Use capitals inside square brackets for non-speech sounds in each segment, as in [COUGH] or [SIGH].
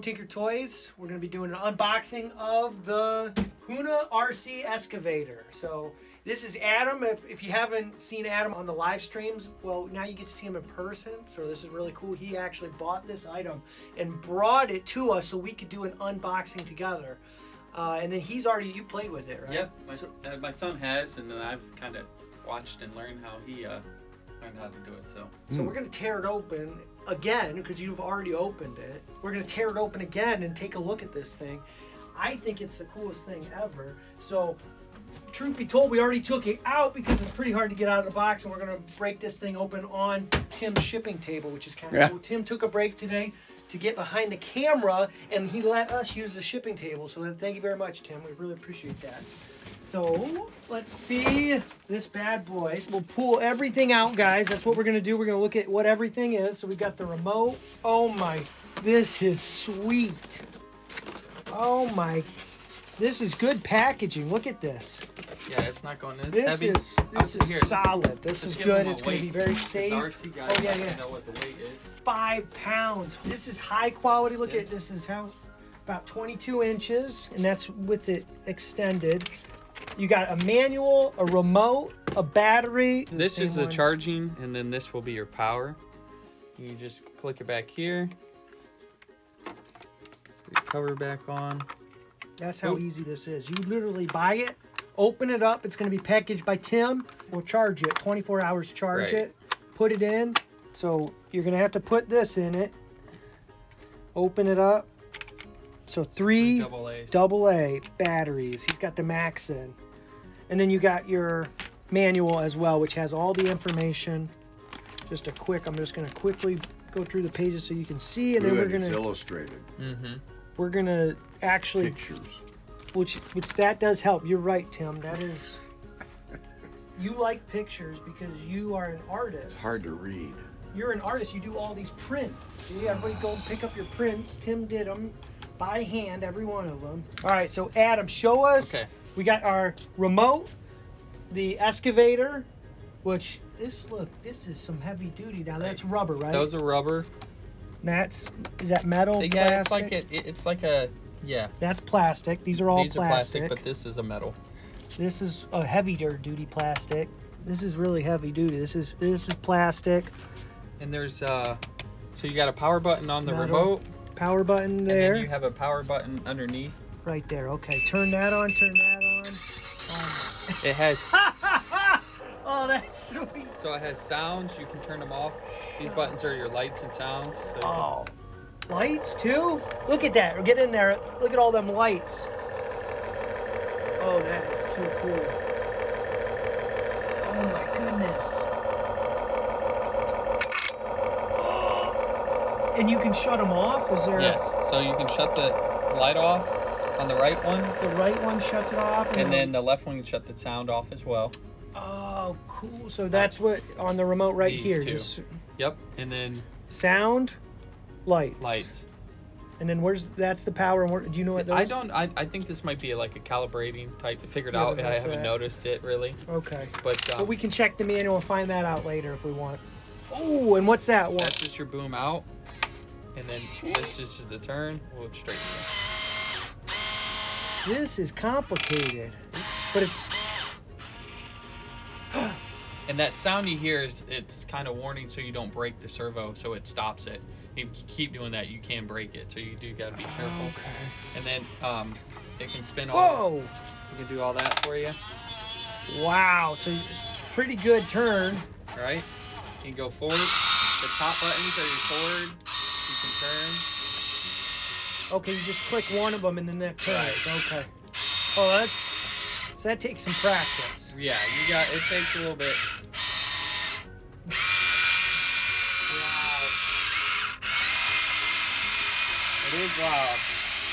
Tinker Toys. We're going to be doing an unboxing of the Huina RC Excavator. So this is Adam. If, if you haven't seen Adam on the live streams, well, now you get to see him in person. So this is really cool. He actually bought this item and brought it to us so we could do an unboxing together. Uh, and then he's already, you played with it, right? Yep, my, So- uh, my son has, and then I've kind of watched and learned how he uh, learned how to do it. So So we're gonna tear it open again because you've already opened it. We're gonna tear it open again and take a look at this thing. I think it's the coolest thing ever. So, truth be told, we already took it out because it's pretty hard to get out of the box, and we're gonna break this thing open on Tim's shipping table, which is kind of Yeah. cool. Tim took a break today to get behind the camera, and he let us use the shipping table. So, thank you very much, Tim. We really appreciate that. So let's see this bad boy. We'll pull everything out, guys. That's what we're gonna do. We're gonna look at what everything is. So we've got the remote. Oh my, this is sweet. Oh my, this is good packaging. Look at this. yeah, it's not going. It's This heavy. is this is here, solid. This let's is good. It's gonna be weight. very safe. RC guy Oh yeah, yeah. to know what the weight is. Five pounds. This is high quality. Look Yeah. at this. Is how about 22 inches, and that's with it extended. You got a manual, a remote, a battery. This same is the ones. charging, and then this will be your power. You just click it back here. Put your cover back on. That's how Oop. easy this is. You literally buy it, open it up. It's going to be packaged by Tim. We'll charge it. 24 hours charge Right. it. Put it in. So you're going to have to put this in it. Open it up. So three Double A's. double A batteries. He's got the max in. And then you got your manual as well, which has all the information. Just a quick, I'm just gonna quickly go through the pages so you can see, and then we're gonna illustrated Mm-hmm. we're gonna actually, pictures. which which that does help. You're right, Tim. That is, you like pictures because you are an artist. It's hard to read. You're an artist. You do all these prints. See, everybody go and pick up your prints. Tim did them by hand, every one of them. All right, so Adam, show us. Okay. We got our remote, the excavator, which this look, this is some heavy duty. Now that's rubber, right? Those are rubber. that's is that metal? Yeah, it's like it, it- It's like a yeah. That's plastic. These are all These plastic. These are plastic, but this is a metal. This is a heavier duty plastic. This is really heavy duty. This is this is plastic. And there's uh, so you got a power button on the Metal. remote, Power button and there. then you have a power button underneath. Right there. Okay, turn that on. Turn that on. Oh, It has [LAUGHS] oh that's sweet. so it has sounds. You can turn them off. These buttons are your lights and sounds. So you can- Oh, lights too. Look at that. Get in there. Look at all them lights. Oh, that is too cool. Oh my goodness. And you can shut them off. Is there? Yes. So you can shut the light off on the right one, The right one shuts it off. and then the left one can shut the sound off as well. Oh, cool. So that's what on the remote right These here. two. Just Yep. And then sound, lights. lights. And then where's that's the power and where, do you know what those? I don't. I, I think this might be like a calibrating type. to figure it out. I haven't that. noticed it really, Okay. but, um, But we can check the manual and find that out later if we want. Oh, and what's that? What? that's just your boom out, and then this just is the turn. We'll straighten it. This is complicated, but it's And that sound you hear is it's kind of warning so you don't break the servo, so it stops it. If you keep doing that, you can break it. So you do gotta be careful. okay. And then um, it can spin all. Whoa! We can do all that for you. Wow. So pretty good turn. All right. You can go forward. The top buttons are your forward. Turn. Okay, you just click one of them and then that turns. Right. Okay. Oh, that's so that takes some practice. Yeah, you got. It takes a little bit. Wow. It is loud.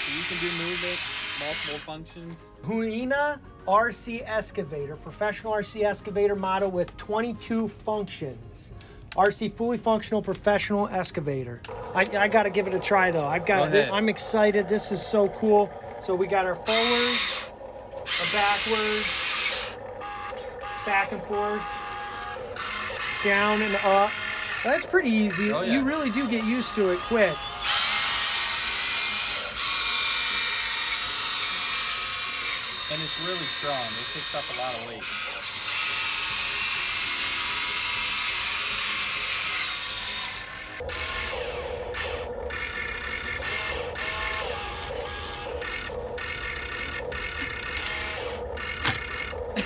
So you can do move it, multiple functions. Huina RC excavator, professional RC excavator model with 22 functions. RC fully functional professional excavator. I, I got to give it a try though. I've got. Go I'm excited. This is so cool. So we got our forwards, backwards, back and forth, down and up. That's pretty easy. Oh, yeah. You really do get used to it quick. And it's really strong. It picks up a lot of weight.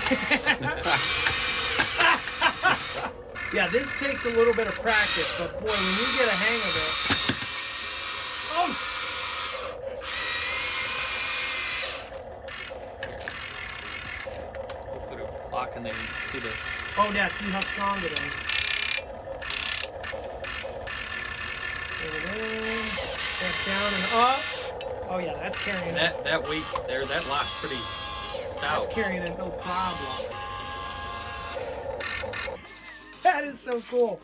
[LAUGHS] Yeah, this takes a little bit of practice, but boy, when you get a hang of it. Oh! We'll put a block in there. Can see the Oh, yeah, see how strong it is. Get it in. Back down and up. Oh, yeah, that's carrying it. that that weight there. That lock's pretty That's stout. carrying it, no problem. [LAUGHS] That is so cool.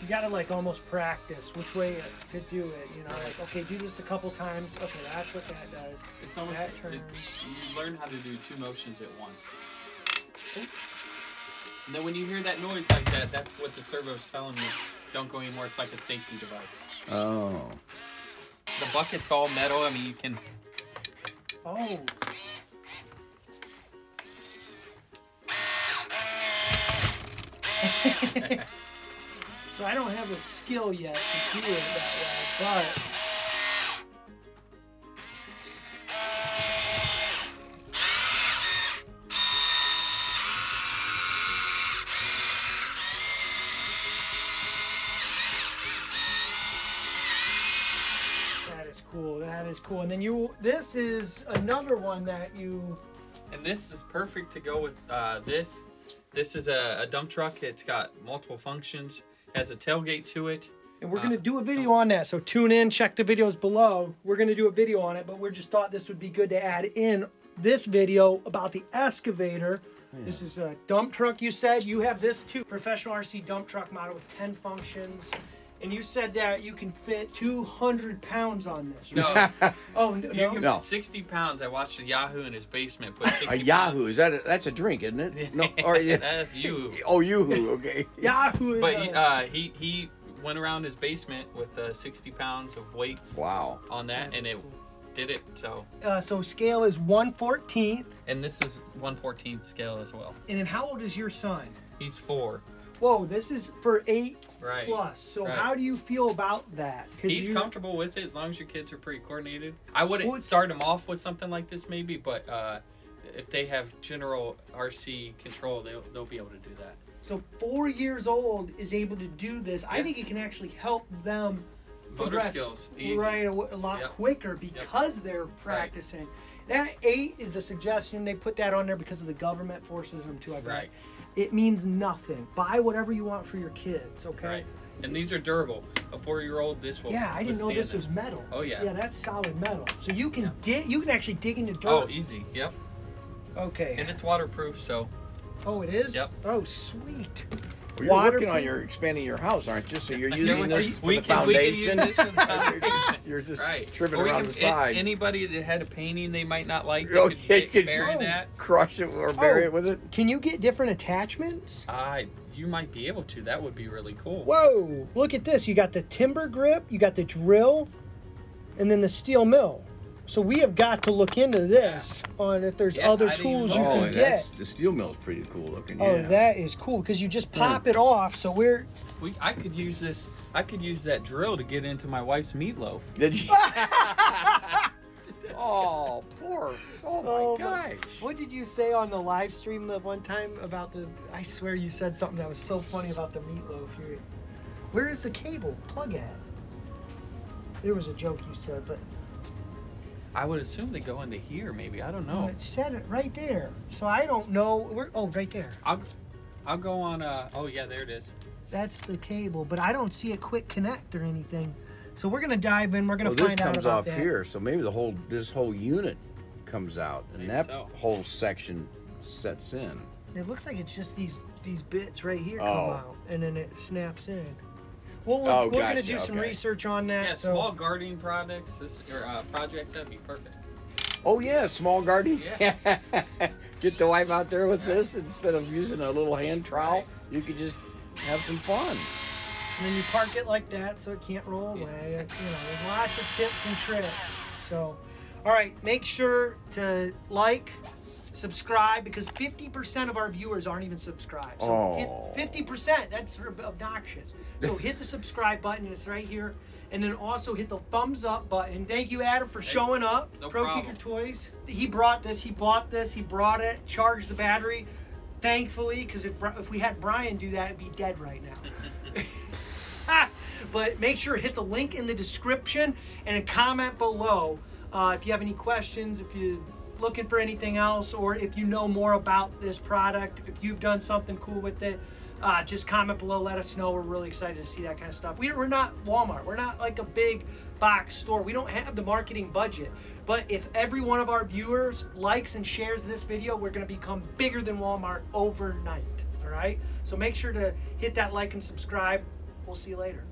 You gotta like almost practice which way to do it. You know, like okay, do this a couple times. Okay, that's what that does. It's almost That it, you learn how to do two motions at once. And then when you hear that noise like that, that's what the servo's telling you. Don't go anymore. It's like a safety device. Oh. The bucket's all metal. I mean, you can. Oh. [LAUGHS] [LAUGHS] so I don't have the skill yet to do it that well, but cool. And then you, this is another one that you. And this is perfect to go with uh, this. This is a, a dump truck. It's got multiple functions. Has a tailgate to it. And we're Uh, gonna do a video on that. So tune in, check the videos below. We're gonna do a video on it, but we just thought this would be good to add in this video about the excavator. This is a dump truck. You said you have this too, professional RC dump truck model with 10 functions. And you said that you can fit 200 pounds on this. No, [LAUGHS] Oh no. you no? can No. put 60 pounds. I watched a Yahoo in his basement put 60 A Yahoo is that? A, that's a drink, isn't it? [LAUGHS] No. Or yeah. That's you. [LAUGHS] Oh, Yoo-hoo. Okay. Yahoo But a- he, uh, he he went around his basement with uh, 60 pounds of weights Wow. on that, and it did it. So, uh, so scale is 114th. and this is 114th scale as well. And then how old is your son? He's four. Whoa, this is for eight Right. plus. So Right. how do you feel about that? He's you- comfortable with it as long as your kids are pretty coordinated. I wouldn't Well, start him off with something like this, maybe, but uh, if they have general RC control, they'll, they'll be able to do that. So four years old is able to do this. I think it can actually help them Motor progress skills, right a, a lot Yep. quicker because they're practicing. That eight is a suggestion. They put that on there because of the government forces them to. I bet. Right. It means nothing. Buy whatever you want for your kids. Okay. Right. And these are durable. A four-year-old, this will. Yeah, I didn't know this was metal. Oh, yeah. Yeah, that's solid metal. So you can Yeah. dig. You can actually dig into dirt. Oh, easy. Yep. okay. And it's waterproof, so oh, it is. Yep. Oh, sweet. Well, you're working Waterproof. on your expanding your house, aren't you? So you're using this we- for we the can- we can use foundation. this for the [LAUGHS] foundation. you're just right. tripping Or around can- the side. Anybody that had a painting they might not like, they Oh, could get, could bury you that. Crush it or bury Oh. it with it. Can you get different attachments? I, you might be able to. That would be really cool. Whoa! Look at this. You got the timber grip, you got the drill, and then the steel mill. So we have got to look into this on if there's Yeah, other I didn't tools you know oh, can that's get. the steel mill's pretty cool looking. Oh, yeah. that is cool because you just pop it off. So we're We, I could use this. I could use that drill to get into my wife's meatloaf. [LAUGHS] Did you? [LAUGHS] oh, poor. Oh my Oh, my- gosh. What did you say on the live stream the one time about the? I swear you said something that was so funny about the meatloaf. Here, where is the cable plug at? There was a joke you said, but I would assume they go into here, maybe. I don't no. know. it said it right there. So I don't know. Where? Oh, right there. I'll, I'll go on. Uh, oh yeah, there it is. That's the cable, but I don't see a quick connect or anything. So we're gonna dive in. We're gonna Well, this find out comes off here, so maybe the whole this whole unit comes out, and Maybe that so. whole section sets in. It looks like it's just these these bits right here come Oh. out, and then it snaps in. Well, we're, Oh, we're gonna gotcha, do some okay. research on that. Yeah, so small gardening projects. This or uh, projects that'd be perfect. Oh yeah, small garden. Yeah. [LAUGHS] Get the wife out there with this instead of using a little hand trowel. you could just have some fun. And then you park it like that so it can't roll away. You know, there's lots of tips and tricks. So, all right, make sure to like, subscribe because 50% of our viewers aren't even subscribed. So Oh. hit 50%. That's obnoxious. So [LAUGHS] hit the subscribe button. It's right here. And then also hit the thumbs up button. Thank you, Adam, for showing up. no Pro problem. Tinker Toys. He brought this. He bought this. He brought it. Charged the battery. Thankfully, because if, if we had Brian do that, it'd be dead right now. [LAUGHS] [LAUGHS] but make sure to hit the link in the description and a comment below uh, if you have any questions, if you're looking for anything else, or if you know more about this product, if you've done something cool with it. Uh, just comment below, let us know. We're really excited to see that kind of stuff. We, we're not Walmart. We're not like a big box store. We don't have the marketing budget. But if every one of our viewers likes and shares this video, we're going to become bigger than Walmart overnight. All right? So make sure to hit that like and subscribe. We'll see you later.